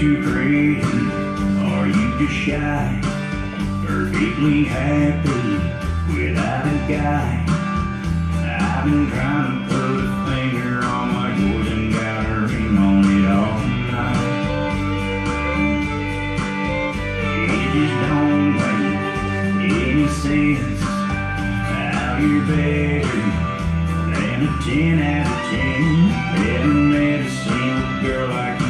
too pretty? Are you just shy? Perfectly happy without a guy. I've been trying to put a finger on my yours and got a ring on it all night. It just don't make any sense how you're better than a 10 out of 10. Never met a single girl like you.